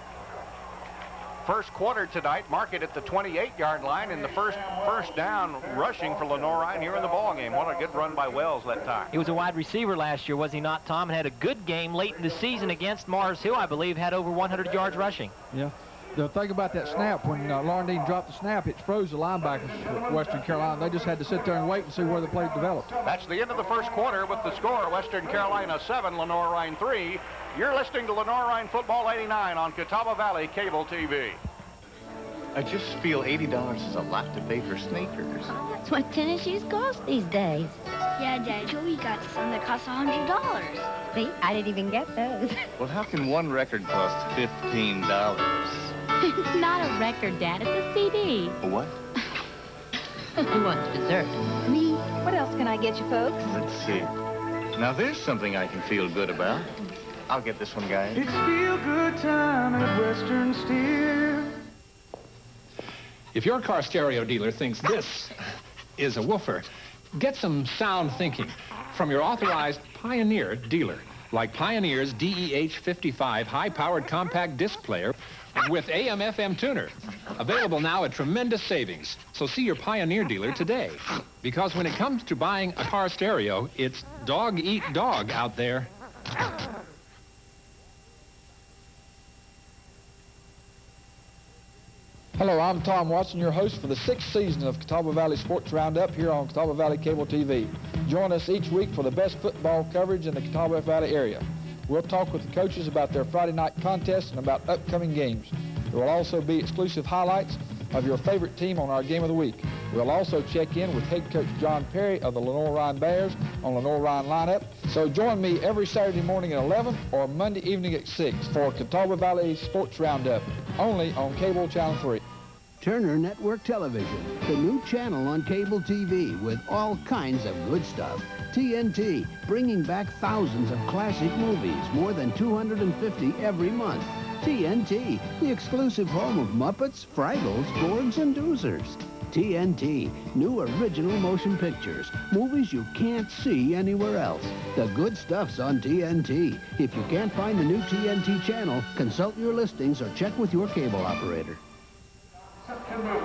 first quarter tonight. Mark it at the 28-yard line in the first first down rushing for Lenoir-Rhyne here in the ball game. What a good run by Wells that time. He was a wide receiver last year, was he not, Tom? And had a good game late in the season against Mars Hill, I believe, had over 100 yards rushing. Yeah. The thing about that snap, when uh, Laurendine dropped the snap, it froze the linebackers for Western Carolina. They just had to sit there and wait and see where the play developed. That's the end of the first quarter with the score, Western Carolina 7, Lenoir-Rhyne 3. You're listening to Lenoir-Rhyne Football 89 on Catawba Valley Cable TV. I just feel $80 is a lot to pay for sneakers. That's what tennis shoes cost these days. Yeah, Dad, Joey got some that cost $100. See, I didn't even get those. Well, how can one record cost $15? It's not a record, Dad. It's a CD. What? Who wants dessert? Me. What else can I get you folks? Let's see. Now, there's something I can feel good about. I'll get this one, guys. It's feel good time at Western Steel. If your car stereo dealer thinks this is a woofer, get some sound thinking from your authorized Pioneer dealer, like Pioneer's DEH55 high-powered compact disc player with AM-FM tuner. Available now at tremendous savings. So see your Pioneer dealer today. Because when it comes to buying a car stereo, it's dog eat dog out there. Hello, I'm Tom Watson, your host for the sixth season of Catawba Valley Sports Roundup here on Catawba Valley Cable TV. Join us each week for the best football coverage in the Catawba Valley area. We'll talk with the coaches about their Friday night contests and about upcoming games. There will also be exclusive highlights of your favorite team on our game of the week. We'll also check in with head coach John Perry of the Lenoir-Rhyne Bears on Lenoir-Rhyne lineup. So join me every Saturday morning at 11 or Monday evening at 6 for Catawba Valley Sports Roundup, only on Cable Channel 3. Turner Network Television, the new channel on cable TV with all kinds of good stuff. TNT, bringing back thousands of classic movies, more than 250 every month. TNT, the exclusive home of Muppets, Fraggles, Gorgs, and Doozers. TNT, new original motion pictures, movies you can't see anywhere else. The good stuff's on TNT. If you can't find the new TNT channel, consult your listings or check with your cable operator.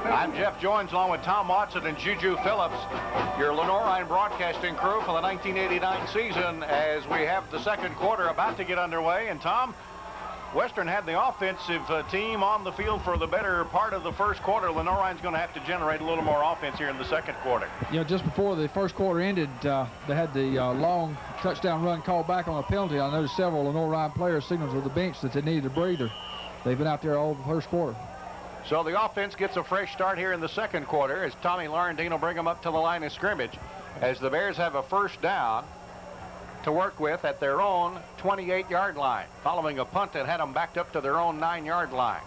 I'm Jeff Joins along with Tom Watson and Juju Phillips, your Lenoir-Rhyne broadcasting crew for the 1989 season as we have the second quarter about to get underway. And Tom, Western had the offensive uh, team on the field for the better part of the first quarter. Lenoir-Rhyne's going to have to generate a little more offense here in the second quarter. You know, just before the first quarter ended, uh, they had the uh, long touchdown run called back on a penalty. I noticed several Lenoir-Rhyne players signaled to the bench that they needed a breather. They've been out there all the first quarter. So the offense gets a fresh start here in the second quarter as Tommy Laurendine will bring them up to the line of scrimmage as the Bears have a first down to work with at their own 28-yard line following a punt that had them backed up to their own 9-yard line.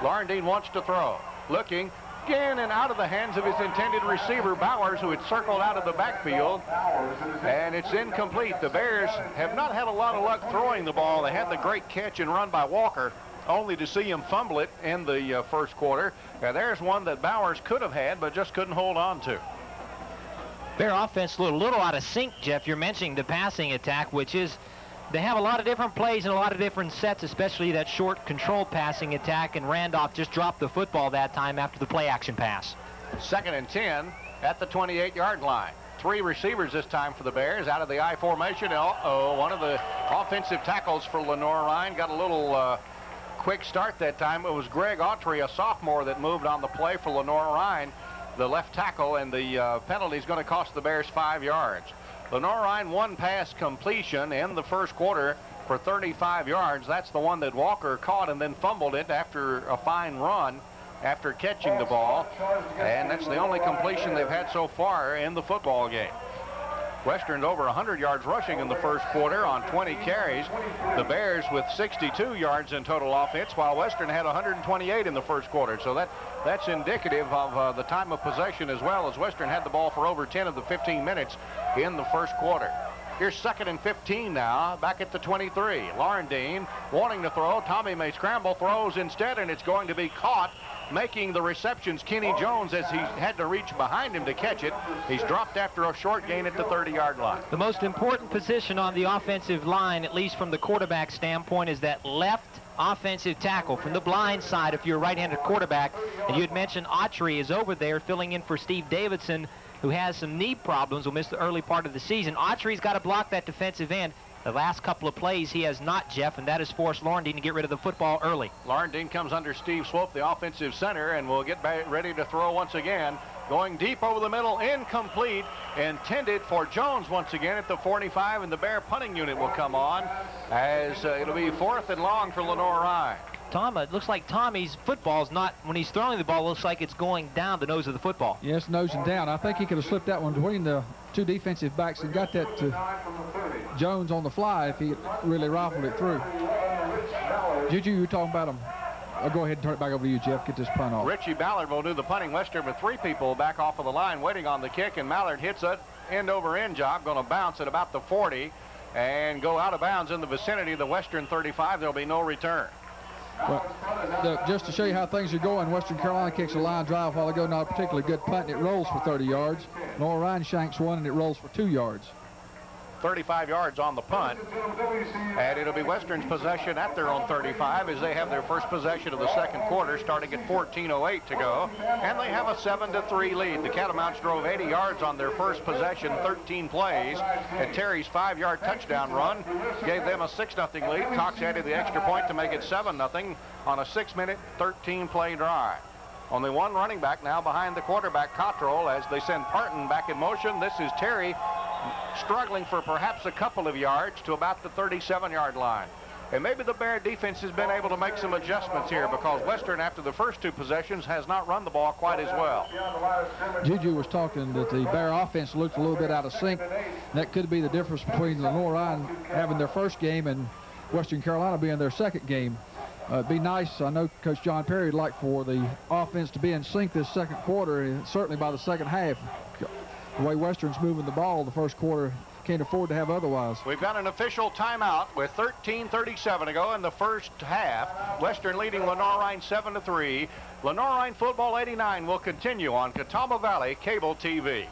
Laurendine wants to throw. Looking, again and out of the hands of his intended receiver, Bowers, who had circled out of the backfield. And it's incomplete. The Bears have not had a lot of luck throwing the ball. They had the great catch and run by Walker only to see him fumble it in the uh, first quarter. There's one that Bowers could have had, but just couldn't hold on to. Their offense a little, little out of sync, Jeff. You're mentioning the passing attack, which is they have a lot of different plays and a lot of different sets, especially that short control passing attack, and Randolph just dropped the football that time after the play action pass. Second and 10 at the 28-yard line. Three receivers this time for the Bears out of the I formation. Uh-oh, one of the offensive tackles for Lenoir-Rhyne got a little uh, quick start that time. It was Greg Autry, a sophomore, that moved on the play for Lenoir-Rhyne, the left tackle, and the uh, penalty is going to cost the Bears five yards. Lenoir-Rhyne one pass completion in the first quarter for 35 yards. That's the one that Walker caught and then fumbled it after a fine run after catching the ball. And that's the only completion they've had so far in the football game. Western's over 100 yards rushing in the first quarter on 20 carries. The Bears with 62 yards in total offense, while Western had 128 in the first quarter. So that that's indicative of uh, the time of possession as well as Western had the ball for over 10 of the 15 minutes in the first quarter. Here's second and 15 now, back at the 23. Laurendine wanting to throw. Tommy may scramble, throws instead, and it's going to be caught making the receptions. Kenny Jones, as he had to reach behind him to catch it, he's dropped after a short gain at the 30-yard line. The most important position on the offensive line, at least from the quarterback standpoint, is that left offensive tackle from the blind side if you're a right-handed quarterback. And you had mentioned Autry is over there filling in for Steve Davidson, who has some knee problems, will miss the early part of the season. Autry's got to block that defensive end. The last couple of plays he has not, Jeff, and that has forced Laurendine to get rid of the football early. Laurendine comes under Steve Swope, the offensive center, and will get ready to throw once again. Going deep over the middle, incomplete, intended for Jones once again at the 45, and the Bear punting unit will come on as uh, it'll be fourth and long for Lenoir-Rhyne. Tom, it looks like Tommy's football's not, when he's throwing the ball, looks like it's going down the nose of the football. Yes, nosing down. I think he could have slipped that one between the two defensive backs and got that to Jones on the fly if he really rifled it through. Juju, you were talking about him. I'll go ahead and turn it back over to you, Jeff. Get this punt off. Richie Ballard will do the punting. Western with three people back off of the line waiting on the kick, and Mallard hits a end over end job, going to bounce at about the 40 and go out of bounds in the vicinity of the Western 35. There'll be no return. The, just to show you how things are going, Western Carolina kicks a line drive while ago, not a particularly good punt, and it rolls for 30 yards. Lenoir-Rhyne shanks one, and it rolls for two yards. 35 yards on the punt. And it'll be Western's possession at their own 35 as they have their first possession of the second quarter starting at 14.08 to go. And they have a 7-3 lead. The Catamounts drove 80 yards on their first possession, 13 plays. And Terry's five-yard touchdown run gave them a 6-0 lead. Cox added the extra point to make it 7-0 on a 6-minute, 13-play drive. Only one running back now behind the quarterback, Cottrell, as they send Parton back in motion. This is Terry struggling for perhaps a couple of yards to about the 37-yard line. And maybe the Bear defense has been able to make some adjustments here because Western, after the first two possessions, has not run the ball quite as well. Juju was talking that the Bear offense looked a little bit out of sync. That could be the difference between Lenoir-Rhyne having their first game and Western Carolina being their second game. Uh, it'd be nice. I know Coach John Perry would like for the offense to be in sync this second quarter, and certainly by the second half the way Western's moving the ball the first quarter can't afford to have otherwise. We've got an official timeout with 13:37 to go in the first half. Western leading Lenoir-Rhyne 7 to 3. Lenoir-Rhyne football 89 will continue on Catawba Valley Cable TV.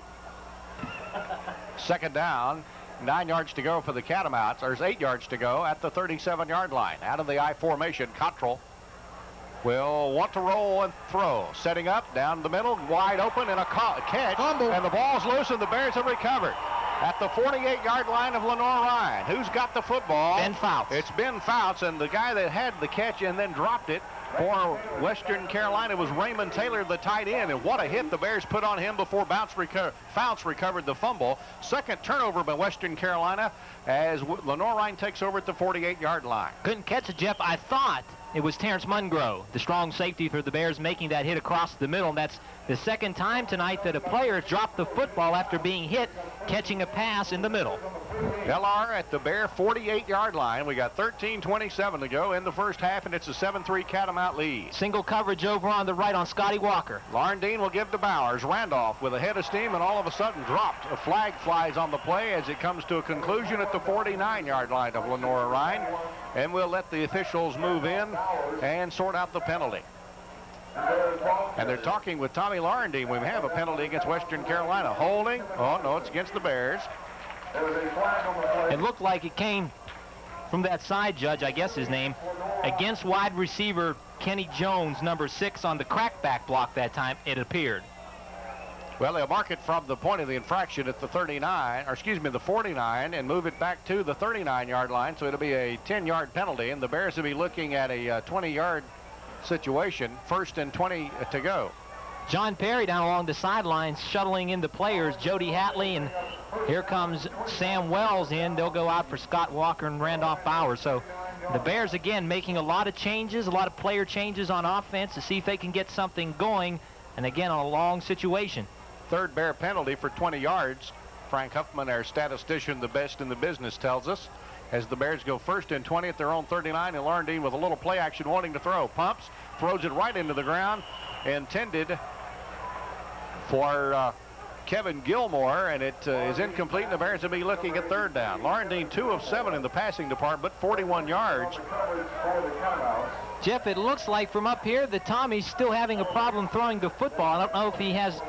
Second down, nine yards to go for the Catamounts. There's eight yards to go at the 37-yard line. Out of the I formation, Cottrell will want to roll and throw. Setting up down the middle, wide open, and a catch. Humble. And the ball's loose, and the Bears have recovered. At the 48-yard line of Lenoir-Rhyne. Who's got the football? Ben Fouts. It's Ben Fouts, and the guy that had the catch and then dropped it for Western Carolina was Raymond Taylor, the tight end. And what a hit the Bears put on him before Bounce reco Fouts recovered the fumble. Second turnover by Western Carolina as Lenoir-Rhyne takes over at the 48-yard line. Couldn't catch it, Jeff. I thought it was Terrence Mungrove, the strong safety for the Bears, making that hit across the middle. And that's the second time tonight that a player dropped the football after being hit, catching a pass in the middle. LR at the Bear 48-yard line. We got 13:27 to go in the first half, and it's a 7-3 Catamount lead. Single coverage over on the right on Scotty Walker. Laurendine will give to Bowers. Randolph with a head of steam and all of a sudden dropped. A flag flies on the play as it comes to a conclusion at the 49-yard line of Lenoir-Rhyne. and we'll let the officials move in and sort out the penalty. And they're talking with Tommy Laurendine. We have a penalty against Western Carolina. Holding. Oh, no, it's against the Bears. It looked like it came from that side judge, I guess his name, against wide receiver Kenny Jones, number six, on the crackback block that time, it appeared. Well, they'll mark it from the point of the infraction at the 39, or excuse me, the 49, and move it back to the 39-yard line, so it'll be a 10-yard penalty, and the Bears will be looking at a 20-yard uh, situation, first and 20 to go. John Perry down along the sidelines shuttling in the players, Jody Hatley, and here comes Sam Wells in. They'll go out for Scott Walker and Randolph Bowers. So the Bears, again, making a lot of changes, a lot of player changes on offense to see if they can get something going, and again, on a long situation. Third Bear penalty for 20 yards. Frank Huffman, our statistician, the best in the business, tells us as the Bears go first and 20 at their own 39 and Laurendine with a little play action wanting to throw. Pumps, throws it right into the ground, intended for uh, Kevin Gilmore, and it uh, is incomplete, and the Bears will be looking at third down. Laurendine, two of seven in the passing department, 41 yards. Jeff, it looks like from up here that Tommy's still having a problem throwing the football. I don't know if he has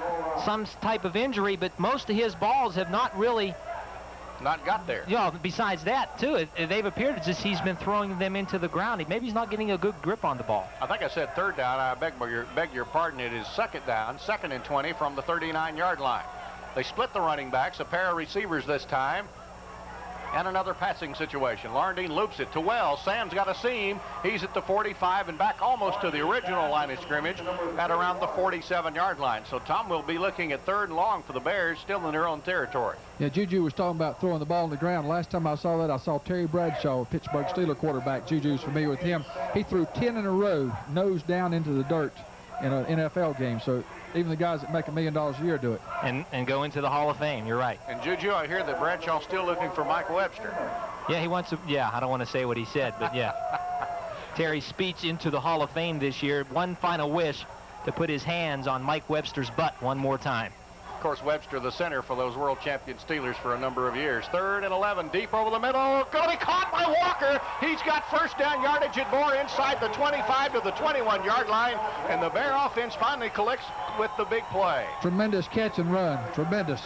some type of injury, but most of his balls have not really not got there. Yeah, besides that, too, it, they've appeared as if he's been throwing them into the ground. Maybe he's not getting a good grip on the ball. I think I said third down. I beg your, beg your pardon. It is second down, second and 20 from the 39-yard line. They split the running backs, a pair of receivers this time and another passing situation. Laurendine loops it to Wells. Sam's got a seam. He's at the 45 and back almost to the original line of scrimmage at around the 47-yard line. So Tom will be looking at third and long for the Bears, still in their own territory. Yeah, Juju was talking about throwing the ball on the ground. Last time I saw that, I saw Terry Bradshaw, Pittsburgh Steeler quarterback. Juju's familiar with him. He threw 10 in a row, nose down into the dirt in an NFL game. So even the guys that make a million dollars a year do it. And and go into the Hall of Fame. You're right. And Juju, I hear that Bradshaw's still looking for Mike Webster. Yeah, he wants to. Yeah, I don't want to say what he said, but yeah. Terry's speech into the Hall of Fame this year. One final wish to put his hands on Mike Webster's butt one more time. Of course, Webster, the center for those world champion Steelers for a number of years. Third and 11, deep over the middle. Going to be caught by Walker. He's got first down yardage at more inside the 25 to the 21-yard line. And the Bear offense finally collects with the big play. Tremendous catch and run. Tremendous.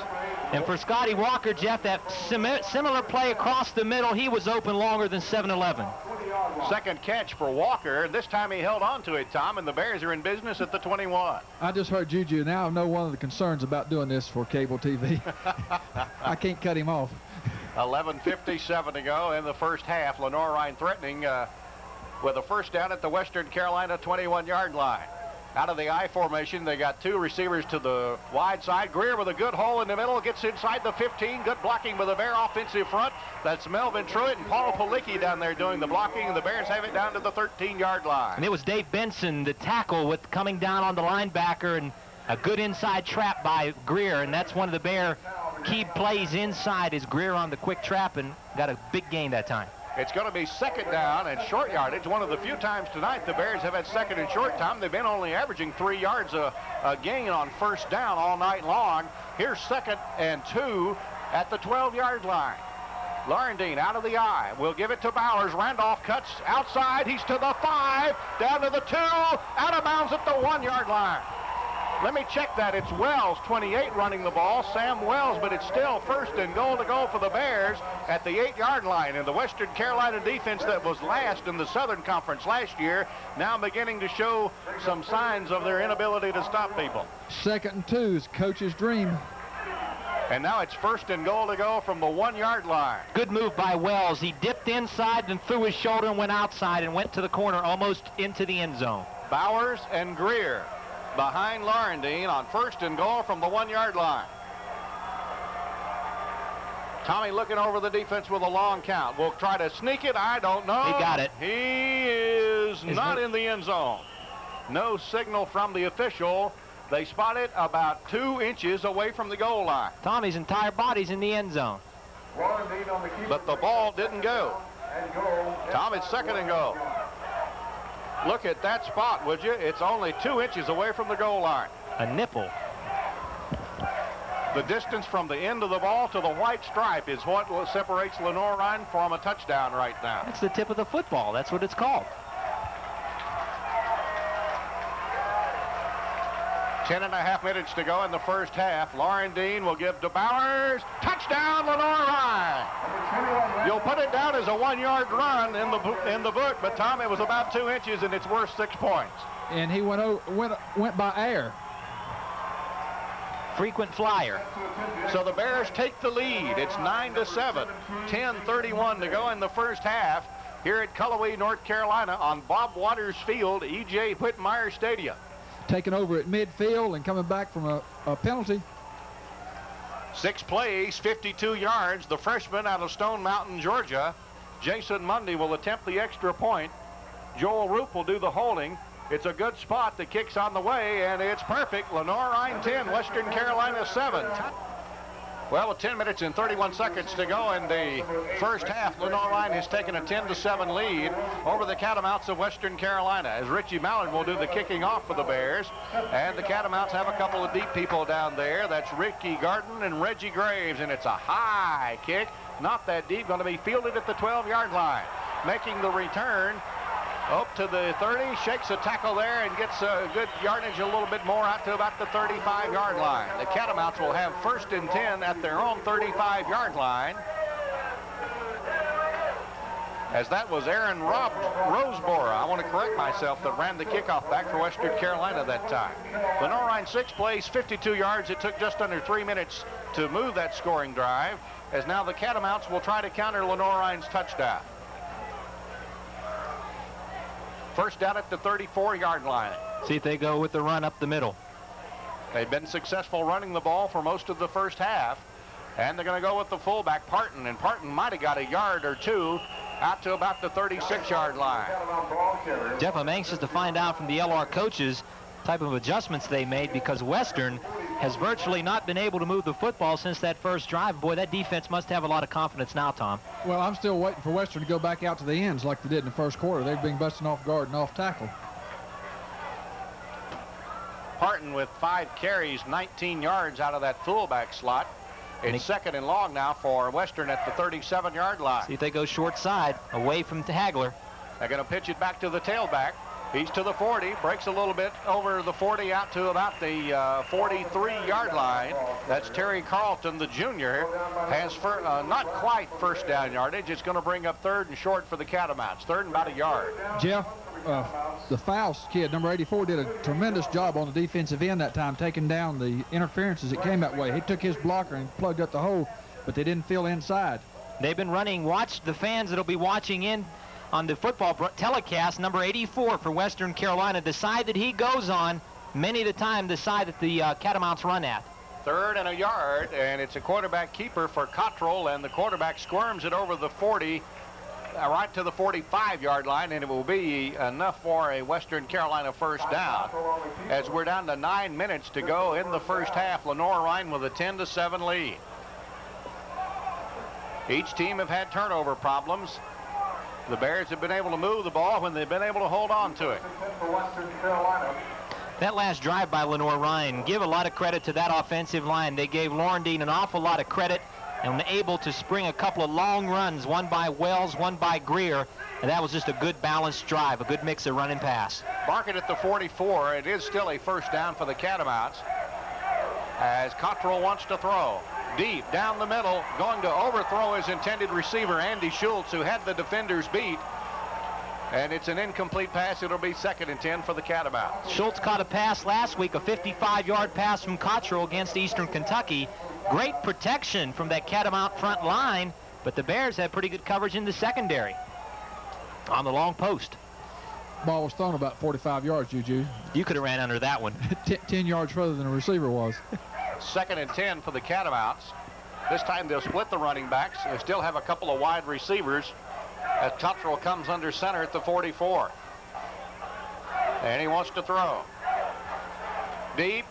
And for Scotty Walker, Jeff, that similar play across the middle, he was open longer than 7-11. Second catch for Walker. This time he held on to it, Tom, and the Bears are in business at the 21. I just heard Juju. Now I know one of the concerns about doing this for cable TV. I can't cut him off. 11.57 to go in the first half. Lenoir-Rhyne threatening uh, with a first down at the Western Carolina 21-yard line. Out of the I formation, they got two receivers to the wide side. Greer with a good hole in the middle, gets inside the 15. Good blocking with a Bear offensive front. That's Melvin Truitt and Paul Palicki down there doing the blocking, and the Bears have it down to the 13-yard line. And it was Dave Benson, the tackle, with coming down on the linebacker, and a good inside trap by Greer, and that's one of the Bear key plays inside is Greer on the quick trap and got a big gain that time. It's going to be second down and short yardage. One of the few times tonight the Bears have had second and short time. They've been only averaging three yards a, a gain on first down all night long. Here's second and two at the 12-yard line. Laurendine out of the eye. We'll give it to Bowers. Randolph cuts outside. He's to the five, down to the two, out of bounds at the one-yard line. Let me check that. It's Wells, 28, running the ball. Sam Wells, but it's still first and goal to go for the Bears at the eight-yard line. And the Western Carolina defense that was last in the Southern Conference last year now beginning to show some signs of their inability to stop people. Second and two is coach's dream. And now it's first and goal to go from the one-yard line. Good move by Wells. He dipped inside and threw his shoulder and went outside and went to the corner almost into the end zone. Bowers and Greer behind Laurendine on first and goal from the one-yard line. Tommy looking over the defense with a long count. Will try to sneak it. I don't know. He got it. He is Isn't not in the end zone. No signal from the official. They spot it about two inches away from the goal line. Tommy's entire body's in the end zone. But the ball didn't go. Tom, it's second and goal. Look at that spot, would you? It's only two inches away from the goal line. A nipple. The distance from the end of the ball to the white stripe is what separates Lenoir-Rhyne from a touchdown right now. It's the tip of the football. That's what it's called. Ten and a half minutes to go in the first half. Laurendine will give to Bowers. Touchdown, Lenoir-Rhyne. You'll put it down as a one-yard run in the in the book, but Tom, it was about two inches, and it's worth six points. And he went over, went went by air. Frequent flyer. So the Bears take the lead. It's 9 to 7. 10:31 to go in the first half here at Cullowhee, North Carolina on Bob Waters Field, E.J. Whitmire Stadium. Taking over at midfield and coming back from a, a penalty. Six plays, 52 yards. The freshman out of Stone Mountain, Georgia, Jason Mundy will attempt the extra point. Joel Roop will do the holding. It's a good spot. The kick's on the way, and it's perfect. Lenoir-Rhyne 10, Western Carolina 7. Well, with 10 minutes and 31 seconds to go in the first half, Lenoir-Rhyne has taken a 10 to 7 lead over the Catamounts of Western Carolina as Richie Mallard will do the kicking off for the Bears. And the Catamounts have a couple of deep people down there. That's Ricky Garden and Reggie Graves, and it's a high kick. Not that deep, going to be fielded at the 12-yard line. Making the return up to the 30, shakes a tackle there and gets a good yardage a little bit more out to about the 35-yard line. The Catamounts will have first and 10 at their own 35-yard line. As that was Aaron Rob Roseboro, I want to correct myself, that ran the kickoff back for Western Carolina that time. Lenoir-Rhyne six plays, 52 yards. It took just under three minutes to move that scoring drive, as now the Catamounts will try to counter Lenoir-Rhyne's touchdown. First down at the 34-yard line. See if they go with the run up the middle. They've been successful running the ball for most of the first half. And they're going to go with the fullback, Parton. And Parton might have got a yard or two out to about the 36-yard line. Jeff, I'm anxious to find out from the LR coaches type of adjustments they made because Western has virtually not been able to move the football since that first drive. Boy, that defense must have a lot of confidence now, Tom. Well, I'm still waiting for Western to go back out to the ends like they did in the first quarter. They've been busting off guard and off tackle. Parton with five carries, 19 yards out of that fullback slot. It's second and long now for Western at the 37-yard line. See if they go short side, away from Hagler. They're going to pitch it back to the tailback. He's to the 40, breaks a little bit over the 40 out to about the 43-yard uh, line. That's Terry Carlton, the junior, has for, uh, not quite first down yardage. It's going to bring up third and short for the Catamounts. Third and about a yard. Jeff, uh, the Faust kid, number 84, did a tremendous job on the defensive end that time, taking down the interferences that came that way. He took his blocker and plugged up the hole, but they didn't fill inside. They've been running. Watch the fans that'll be watching in on the football telecast, number 84 for Western Carolina, the side that he goes on, many of the time the side that the uh, Catamounts run at. Third and a yard, and it's a quarterback keeper for Cottrell, and the quarterback squirms it over the 40, uh, right to the 45-yard line, and it will be enough for a Western Carolina first down. As we're down to nine minutes to go in the first half, Lenoir-Rhyne with a 10-7 lead. Each team have had turnover problems. The Bears have been able to move the ball when they've been able to hold on to it. That last drive by Lenoir-Rhyne, give a lot of credit to that offensive line. They gave Laurendine an awful lot of credit and able to spring a couple of long runs, one by Wells, one by Greer, and that was just a good balanced drive, a good mix of run and pass. Market at the 44. It is still a first down for the Catamounts as Cottrell wants to throw deep down the middle, going to overthrow his intended receiver, Andy Schultz, who had the defenders beat. And it's an incomplete pass. It'll be second and 10 for the Catamounts. Schultz caught a pass last week, a 55-yard pass from Cottrell against Eastern Kentucky. Great protection from that Catamount front line, but the Bears had pretty good coverage in the secondary on the long post. Ball was thrown about 45 yards, Juju. You could have ran under that one. 10 yards further than the receiver was. Second and 10 for the Catamounts. This time they'll split the running backs. They still have a couple of wide receivers as Cottrell comes under center at the 44. And he wants to throw. Deep,